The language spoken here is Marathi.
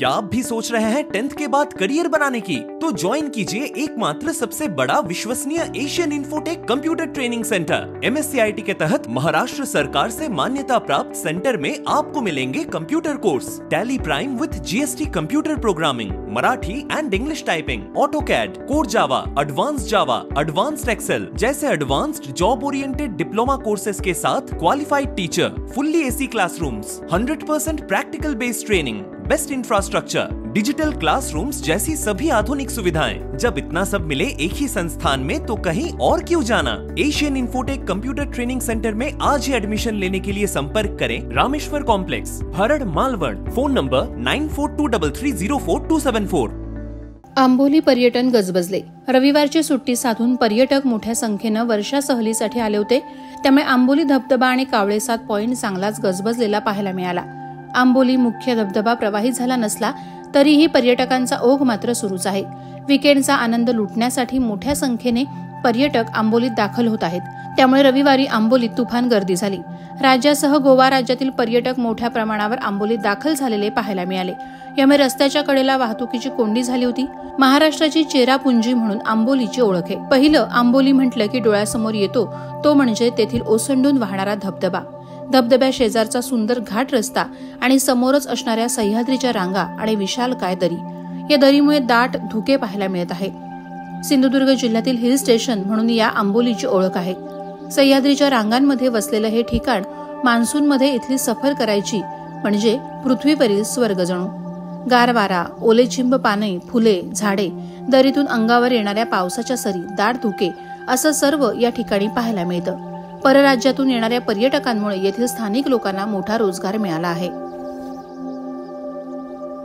क्या आप भी सोच रहे हैं टेंथ के बाद करियर बनाने की? तो ज्वाइन कीजिए एकमात्र सबसे बड़ा विश्वसनीय Asian Infotech computer training centre MSCIT के तहत महाराष्ट्र सरकार से मान्यता प्राप्त सेंटर में आपको मिलेंगे computer course Tally Prime with GST computer programming Marathi and English typing AutoCAD core Java advance Java advanced Excel जैसे advanced job oriented diploma courses के साथ qualified teacher fully AC classrooms 100% practical based training best infrastructure, digital classrooms जैसी सभी आधुनिक सुविधाएँ। जब इतना सब मिले एक ही संस्थान में तो कहीं और क्यों जाना? Asian Infotech computer training centre में आज ही एडमिशन लेने के लिए संपर्क करें Rameshwar complex, Harad Malwad phone number nine four two double three zero four two seven four. Amboli पर्यटन गजबजले. रविवारची सुट्टी साधून पर्यटक मोठ्या संख्येनं वर्षा सहलीसाठी आले होते. त्यामुळे आंबोली धबधबा आणि कावळेसात पॉइंट चांगलाच गजबजलेला पाहायला मिळाला. आंबोली मुख्य धबधबा प्रवाहित झाला नसला तरीही पर्यटकांचा ओघ मात्र सुरूच आहे. विकेंडचा आनंद लुटण्यासाठी मोठ्या संख्येने पर्यटक आंबोलीत दाखल होत आहेत. त्यामुळे रविवारी आंबोलीत तुफान गर्दी झाली. राज्यासह गोवा राज्यातील पर्यटक मोठ्या प्रमाणावर आंबोलीत दाखल झालेले पाहायला मिळाले. यामुळे रस्त्याच्या कडेला वाहतुकीची कोंडी झाली होती. महाराष्ट्राची चेरापुंजी म्हणून आंबोलीची ओळख आहे. पहिलं आंबोली म्हटलं की डोळ्यासमोर येतो. तो म्हणजे तेथील ओसंडून वाहणारा धबधबा. धबधब्या शेजारचा सुंदर घाट रस्ता आणि समोरच असणाऱ्या सह्याद्रीच्या रांगा आणि विशाल काय दरी. या दरीमुळे दाट धुके पाहायला मिळत आहे सिंधुदुर्ग जिल्ह्यातील हिल स्टेशन म्हणून या आंबोलीची ओळख आहे. सह्याद्रीच्या रांगांमध्ये वसलेलं हे ठिकाण मान्सूनमध्ये इथली सफर करायची म्हणजे पृथ्वीवरील स्वर्ग जणू. गारवारा ओले चिंब पाने फुले झाडे दरीतून अंगावर येणाऱ्या पावसाच्या सरी दाट धुके असं सर्व या ठिकाणी पाहायला मिळतं. परराज्यातून येणाऱ्या पर्यटकांमुळे येथील स्थानिक लोकांना मोठा रोजगार मिळाला आहे.